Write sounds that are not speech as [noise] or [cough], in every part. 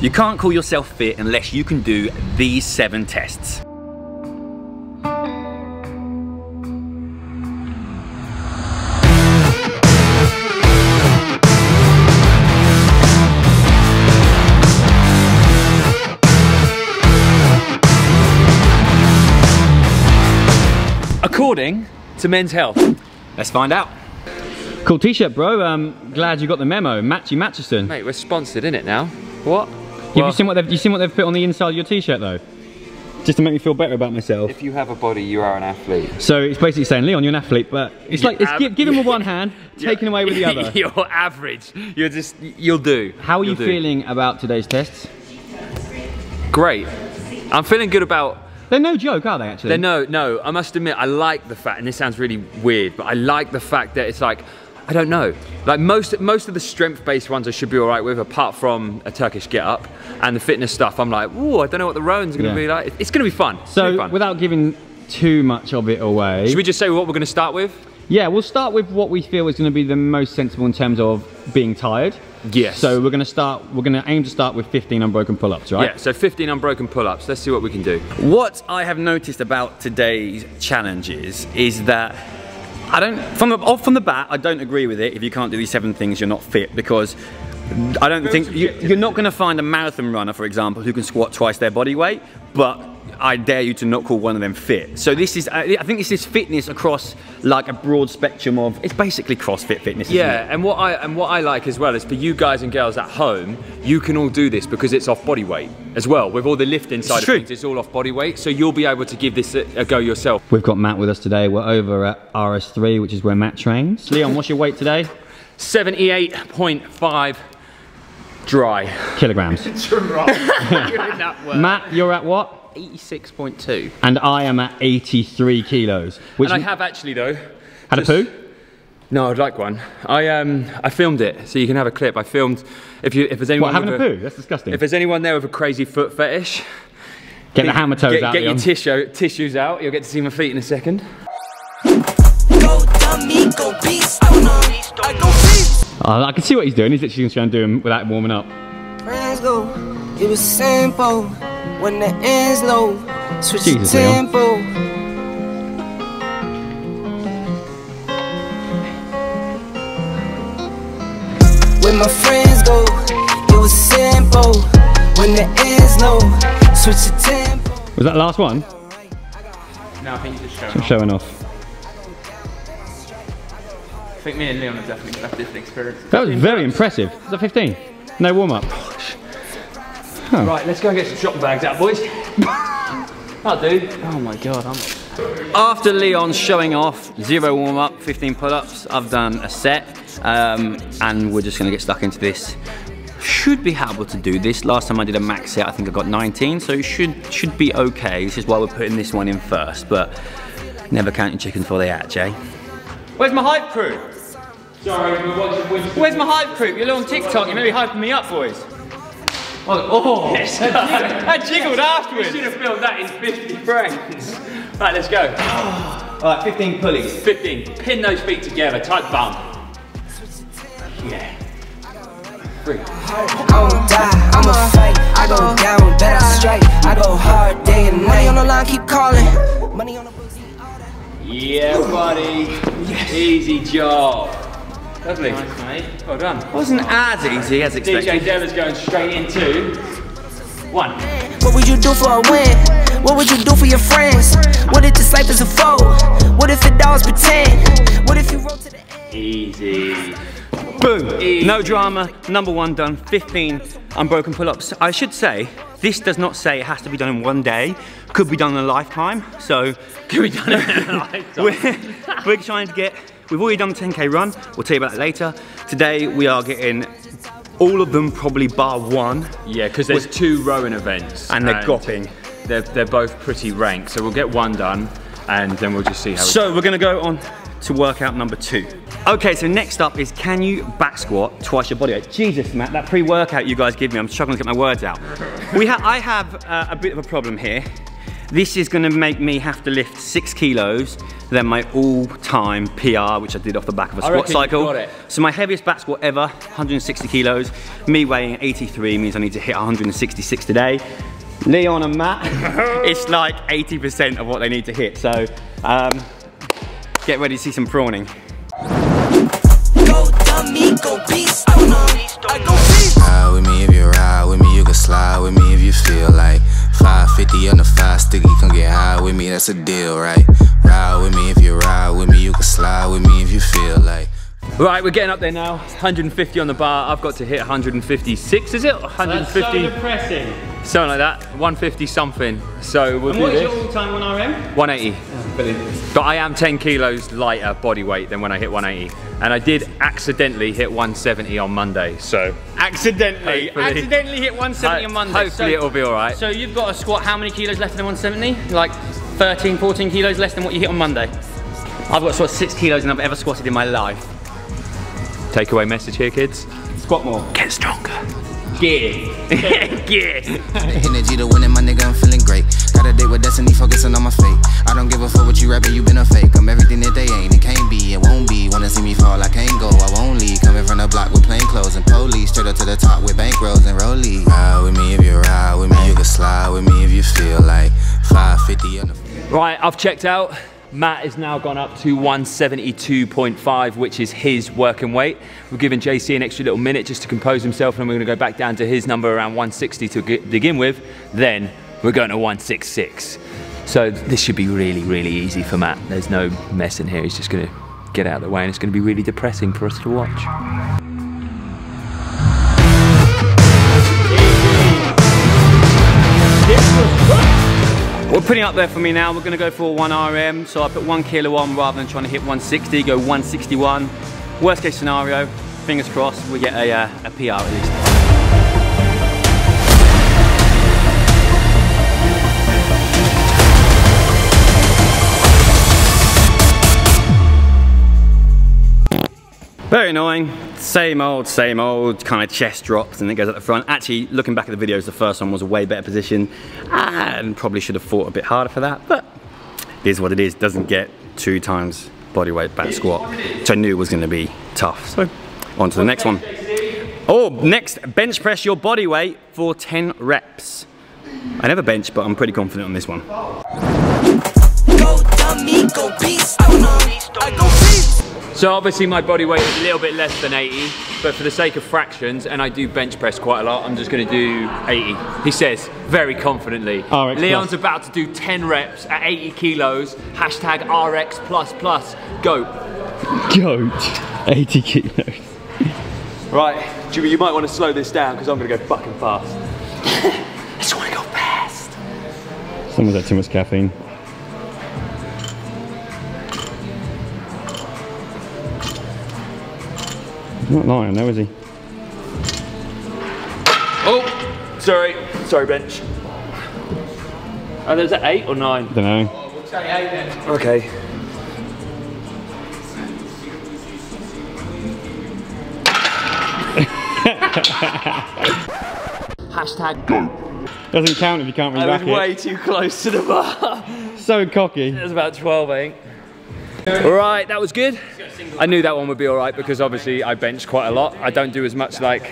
You can't call yourself fit unless you can do these seven tests. According to Men's Health. Let's find out. Cool t-shirt, bro. Um, glad you got the memo. Matchy Matcheston. Mate, we're sponsored, in it now? What? Have you seen what they've you seen what they've put on the inside of your t-shirt though? Just to make me feel better about myself. If you have a body, you are an athlete. So it's basically saying, Leon, you're an athlete, but it's like it's ab- give, give him with one [laughs] hand, taking away with the [laughs] other. You're average. You're just, you'll do. How are you You'll do. feeling about today's tests? Great. I'm feeling good about They're no joke, are they actually? Then no, no, I must admit, I like the fact, and this sounds really weird, but I like the fact that it's like, I don't know, like most most of the strength-based ones I should be all right with, apart from a Turkish get-up, and the fitness stuff, I'm like, oh, I don't know what the rowing's gonna Yeah. be like. It's gonna be fun. It's gonna be So fun. without giving too much of it away, should we just say what we're gonna start with? yeah, we'll start with what we feel is going to be the most sensible in terms of being tired. Yes. So we're going to start. We're going to aim to start with 15 unbroken pull-ups, right? Yeah, so 15 unbroken pull-ups. Let's see what we can do. What I have noticed about today's challenges is that I don't, from the, off from the bat, I don't agree with it. If you can't do these seven things, you're not fit because I don't think you, you're not going to find a marathon runner, for example, who can squat twice their body weight. But I dare you to not call one of them fit. So this is, I think this is fitness across like a broad spectrum of. It's basically CrossFit fitness. isn't Yeah, it? and what I and what I like as well is for you guys and girls at home, you can all do this because it's off body weight as well. With all the lifting side true. of things, it's all off body weight, so you'll be able to give this a, a go yourself. We've got Matt with us today. We're over at RS3, which is where Matt trains. Leon, what's your weight today? 78.5 dry. Kilograms. [laughs] Matt, you're at what? 86.2. And I am at 83 kilos. Which And I have actually though. had a poo? No, I'd like one. I um I filmed it, so you can have a clip. I filmed if you if there's anyone What, having a with poo? That's disgusting. If there's anyone there with a crazy foot fetish, Get the hammer toes get, out, get your tissue, tissues out. You'll get to see my feet in a second. Go dummy, go beast. I know. I go beast. Oh, I can see what he's doing. He's literally just trying to do him without warming up. Friends go. It was simple. When the ends low, switch the Jesus, Leon. tempo. Where my friends go, it was simple. When the ends low, switch the tempo. Was that the last one? No, I think you're just showing I'm off. showing off. I think me and Leon have definitely got different experiences. That was very impressive. Was that 15? No warm up. Right, let's go and get some shopping bags out, boys. [laughs] That'll do. Oh my god, I'm After Leon's showing off, zero warm up, 15 pull ups, I've done a set, um, and we're just gonna get stuck into this. Should be able to do this. Last time I did a max set, I think I got 19, so it should should be okay. This is why we're putting this one in first, but never count your chickens before they hatch, eh? Where's my hype crew? Sorry, we're watching. Where's my hype crew? You're on TikTok. You may be hyping me up, boys. Oh, oh that, jiggled, that jiggled afterwards. Should have filmed that in 50 frames. Right, let's go. [sighs] All right, 15 pulleys. 15. Pin those feet together, tight bum. Yeah. Three. I won't die, I'ma fight. I go down, bet I strike. I go hard day and night. Money on the line, keep calling. Money on the books. Yeah, buddy. Easy job. Lovely. nice, mate. Well done. Wasn't as easy as expected. DJ expected. Della's going straight into one. What would you do for a win? What would you do for your friends? What if this life is a foe? What if it always pretend? What if you wrote to the end? Easy. Boom. No drama. Number one done. 15 unbroken pull-ups. I should say, this does not say it has to be done in one day. Could be done in a lifetime. So, could be done in a [laughs] lifetime. we're, we're trying to get, we've already done the 10K run. We'll tell you about that later. Today, we are getting all of them probably bar one. Yeah, because there's two rowing events. And they're gopping. They're, they're both pretty ranked, so we'll get one done and then we'll just see how So we're gonna go on to workout number two. Okay, so next up is can you back squat twice your body weight? Jesus, Matt, that pre-workout you guys give me, I'm struggling to get my words out. We ha I have uh, a bit of a problem here. This is gonna make me have to lift six kilos than my all-time PR, which I did off the back of a squat reckon you've cycle. got it. So my heaviest back squat ever, 160 kilos. Me weighing 83 means I need to hit 166 today. Leon and Matt, [laughs] it's like 80% of what they need to hit. So um, get ready to see some prawning. Go dummy, go that's a deal, right? Ride with me if you ride with me, you can slide with me if you feel like. Right, we're getting up there now. 150 on the bar. I've got to hit 156, is it? 150, So depressing. something like that. 150 something. So we'll do What is this. your all-time 1RM? 180. But I am 10 kilos lighter body weight than when I hit 180. And I did accidentally hit 170 on Monday, so Accidentally, Hopefully. accidentally hit 170 on Monday. hopefully So- it'll be all right. So you've got a squat how many kilos less than 170? Like 13, 14 kilos less than what you hit on Monday. I've got sort of six kilos than I've ever squatted in my life. Takeaway message here, kids. Squat more. Get stronger. Gear. [laughs] Gear. Energy to win it, my nigga, I'm feeling great. Got a date with destiny, focusing on my fate. I don't give a fuck what you rapping, you been a fake. I'm everything that they ain't, it can't be, it won't be. Wanna see me fall, I can't go, I won't leave. Coming from the block with plain clothes and police. Straight up to the top with bankrolls and rollies. Ride with me if you ride with me, you can slide with me if you feel like 550 on the Right, I've checked out. Matt has now gone up to 172.5, which is his working weight. We've given JC an extra little minute just to compose himself, and we're going to go back down to his number around 160 to begin with. Then we're going to 166. So this should be really, really easy for Matt. There's no mess in here. He's just going to get out of the way, and it's going to be really depressing for us to watch. We're putting up there for me now. We're gonna go for 1RM. So I put one kilo on rather than trying to hit 160, go 161. Worst case scenario, fingers crossed, we get a, uh, a PR at least. Very annoying. Same old, same old, kind of chest drops and it goes at the front. Actually, looking back at the videos, the first one was a way better position and probably should have fought a bit harder for that, but it is what it is. Doesn't get two times body weight back squat, which I knew was going to be tough. So, on to the next one. Oh, next, bench press your body weight for 10 reps. I never bench, but I'm pretty confident on this one. Go dummy, go beast. I know. I go beast. So obviously my body weight is a little bit less than 80, but for the sake of fractions, and I do bench press quite a lot, I'm just gonna do 80. He says, very confidently. Oh, RX Leon's plus. about to do 10 reps at 80 kilos, hashtag RX plus plus, go. Goat, 80 kilos. Right, Jimmy, you might wanna slow this down because I'm gonna go fucking fast. I just wanna go fast. Someone's had too much caffeine. Not lying though, is he? Oh, sorry, sorry bench. Oh, there's an eight or nine? Don't know. Okay. Hashtag go. Doesn't count if you can't I was re-rack way too close to the bar. So cocky. It was about 12, I think. All right, that was good. I knew that one would be all right because obviously I bench quite a lot. I don't do as much like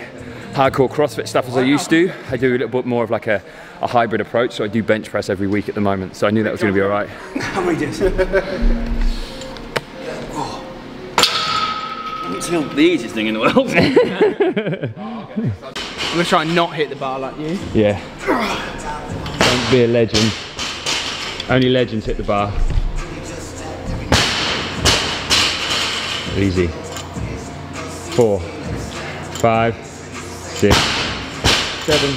hardcore CrossFit stuff as I used to. I do a little bit more of like a, a hybrid approach. So I do bench press every week at the moment. So I knew that was going to be all right. [laughs] How It's [laughs] not the easiest thing in the world. [laughs] I'm gonna try and not hit the bar like you. Yeah. [sighs] Don't be a legend. Only legends hit the bar. Easy. Four, five, six, seven,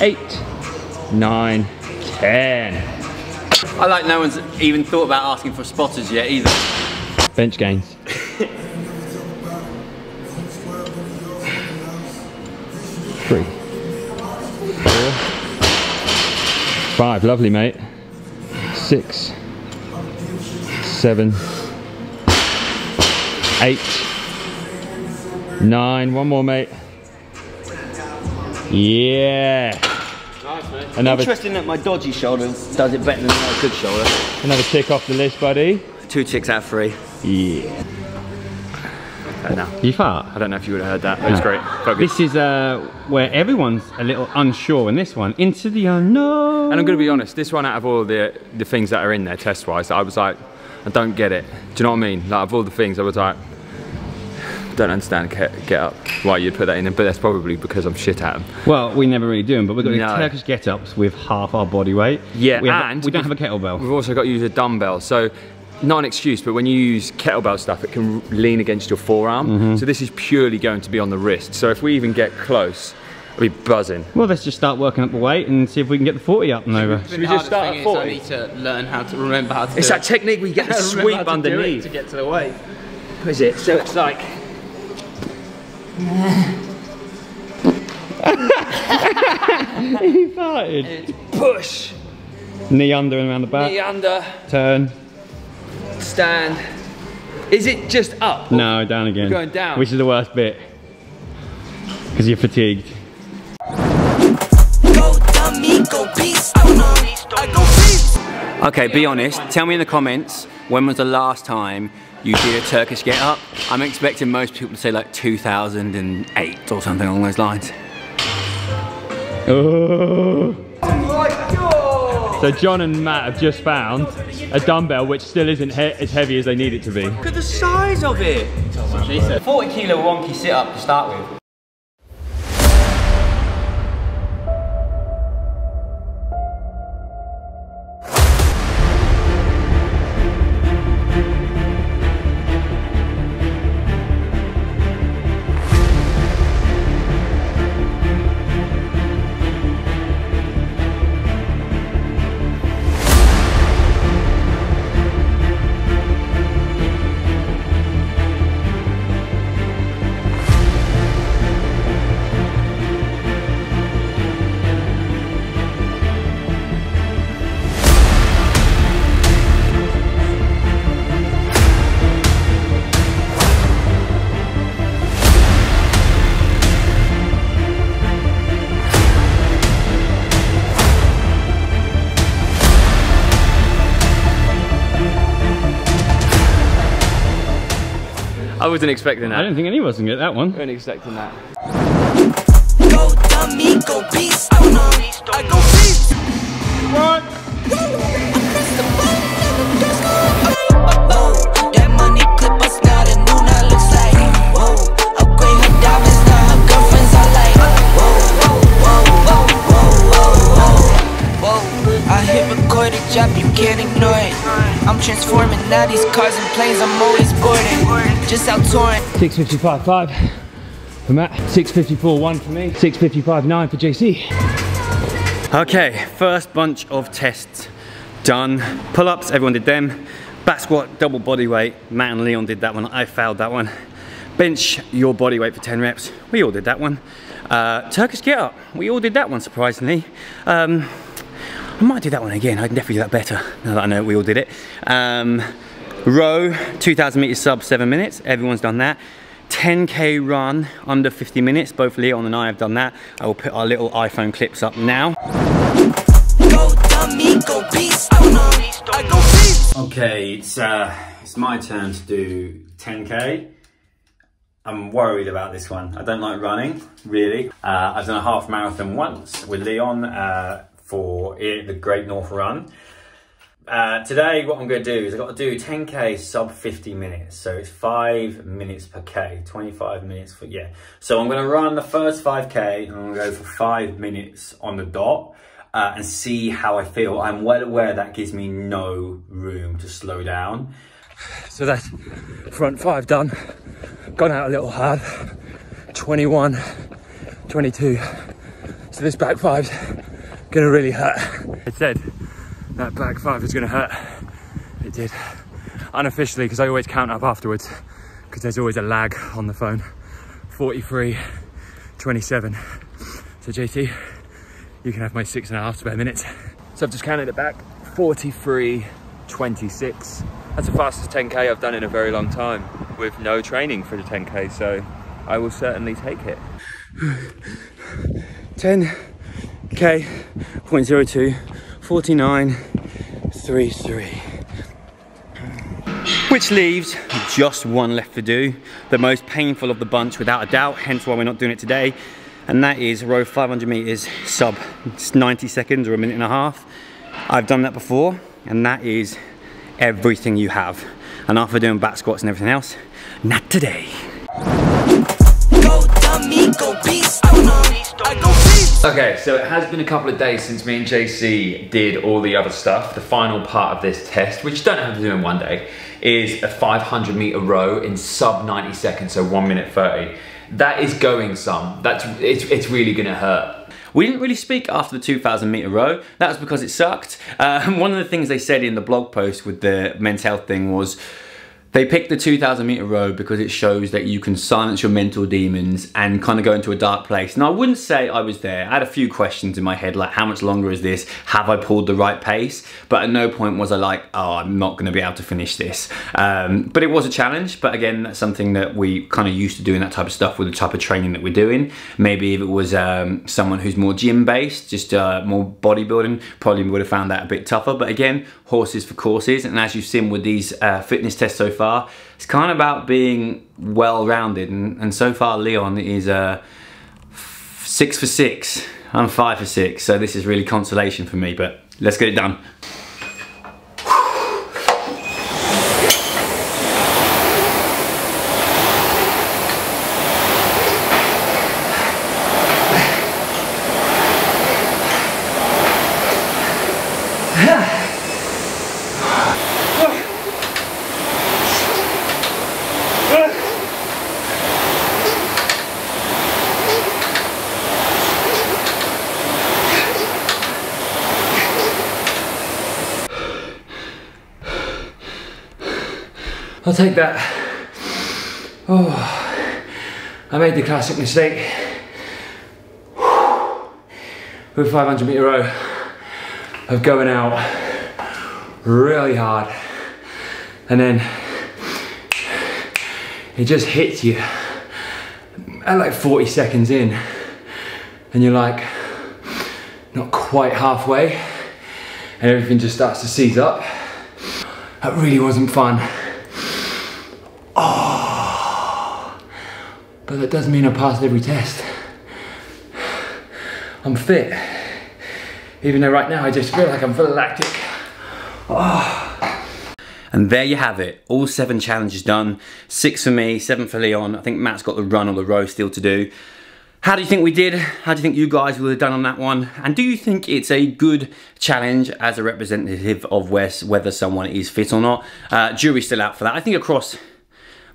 eight, nine, ten. I like no one's even thought about asking for spotters yet either. Bench gains. Three. Four. Five. Lovely, mate. Six. Seven. Eight. Nine. One more, mate. Yeah. Another, Interesting that my dodgy shoulder does it better than my good shoulder. another tick off the list, buddy. Two ticks out of three. Yeah. Now. You fart? I don't know if you would have heard that. That was great. Focus. This is uh, where everyone's a little unsure in this one. Into the unknown. And I'm going to be honest, this one out of all the the things that are in there test wise, I was like, I don't get it. Do you know what I mean? Like of all the things, I was like, don't understand get, get up why you'd put that in, but that's probably because I'm shit at them. Well, we never really do them, but we've got No. Turkish get-ups with half our body weight. Yeah, we have, and we don't have a kettlebell. We've also got to use a dumbbell, so not an excuse, but when you use kettlebell stuff, it can lean against your forearm. Mm-hmm. So this is purely going to be on the wrist. So if we even get close, I'll be buzzing. Well, let's just start working up the weight and see if we can get the 40 up and over. Should we just start at I need to learn how to remember how to It's do that technique where you get the [laughs] it. Remember sweep how to do it underneath. to get to the weight. Is it? So it's like [laughs] he farted. push, Knee under and around the back. knee under, Turn. stand. Is it just up? No, down again. going down. Which is the worst bit. Because you're fatigued. Oh okay, be honest. Tell me in the comments when was the last time you did a Turkish get up? I'm expecting most people to say like 2008 or something along those lines. Oh. [laughs] So John and Matt have just found a dumbbell which still isn't he as heavy as they need it to be. Look at the size of it. 40 kilo wonky sit up to start with. I wasn't expecting that. I that. don't think any of us can get that one. I wasn't expecting that. Go dummy, go beast. I go beast. What? I hit record a job, you can't ignore it. I'm transforming now these cars and planes, I'm always boarding. Just out touring. 655.5 for Matt, 654.1 for me, 655.9 for JC. Okay, first bunch of tests done. Pull-ups, everyone did them. Back squat, double body weight. Matt and Leon did that one. I failed that one. Bench your body weight for 10 reps. We all did that one. Uh, Turkish get up. We all did that one, surprisingly. Um, I might do that one again. I can definitely do that better now that I know we all did it. Um, row, 2,000 meters sub seven minutes. Everyone's done that. 10k run under 50 minutes. Both Leon and I have done that. I will put our little iPhone clips up now. Go dummy, go beast. I go. Okay, it's uh, it's my turn to do 10k. I'm worried about this one. I don't like running, really. Uh, I've done a half marathon once with Leon uh, for the Great North Run. Uh, today, what I'm going to do is I've got to do 10k sub 50 minutes. So it's five minutes per k, 25 minutes for, yeah. So I'm going to run the first 5k and I'm going to go for five minutes on the dot. Uh, and see how I feel. I'm well aware that gives me no room to slow down. So that's front five done. Gone out a little hard. 21, 22. So this back five's gonna really hurt. It said that back five is going to hurt. It did. Unofficially, because I always count up afterwards, because there's always a lag on the phone. 43, 27. So JT, you can have my six and a half spare minutes. So I've just counted it back, 43, 26. That's the fastest 10K I've done in a very long time with no training for the 10K, so I will certainly take it. [sighs] 10K, 0.02, 49, three, three. Which leaves just one left to do, the most painful of the bunch without a doubt, hence why we're not doing it today. And that is row 500 meters sub 90 seconds or a minute and a half. I've done that before and that is everything you have. And after doing back squats and everything else, not today. Go dummy, go beast, Okay, so it has been a couple of days since me and JC did all the other stuff. The final part of this test, which you don't have to do in one day, is a 500 meter row in sub 90 seconds, so one minute 30. That is going some. That's it's, it's really gonna hurt. We didn't really speak after the 2000 meter row. That was because it sucked. Um, [laughs] one of the things they said in the blog post with the men's health thing was they picked the 2000 meter row because it shows that you can silence your mental demons and kind of go into a dark place. And I wouldn't say I was there. I had a few questions in my head like how much longer is this? Have I pulled the right pace? But at no point was I like, oh, I'm not going to be able to finish this. Um, but it was a challenge. But again, that's something that we kind of used to doing that type of stuff with the type of training that we're doing. Maybe if it was um, someone who's more gym based, just uh, more bodybuilding, probably would have found that a bit tougher. But again, horses for courses. And as you've seen with these uh, fitness tests so far, it's kind of about being well-rounded. And, and, so far, Leon is uh, six for six. I'm five for six. So this is really consolation for me, but let's get it done. I'll take that. Oh, I made the classic mistake. With 500 meter row of going out really hard and then it just hits you at like 40 seconds in and you're like not quite halfway and everything just starts to seize up. That really wasn't fun. Oh, but that doesn't mean I passed every test. I'm fit, even though right now I just feel like I'm full of lactic. Oh. And there you have it, all seven challenges done. Six for me, seven for Leon. I think Matt's got the run or the row still to do. How do you think we did? How do you think you guys would have done on that one? And do you think it's a good challenge as a representative of whether someone is fit or not? Uh, jury's still out for that. I think across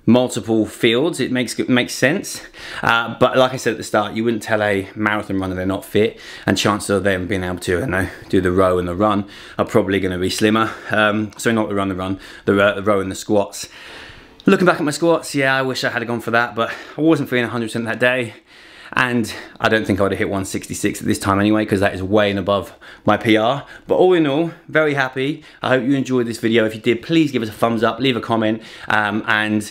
multiple fields, it makes it makes sense. Uh, but like I said at the start, you wouldn't tell a marathon runner they're not fit, and chances of them being able to, you know, do the row and the run are probably going to be slimmer. Um, so not the run, the run, the, uh, the row and the squats. Looking back at my squats, yeah, I wish I had gone for that, but I wasn't feeling 100% that day. And I don't think I would have hit 166 at this time anyway, because that is way and above my PR. But all in all, very happy. I hope you enjoyed this video. If you did, please give us a thumbs up, leave a comment, um, and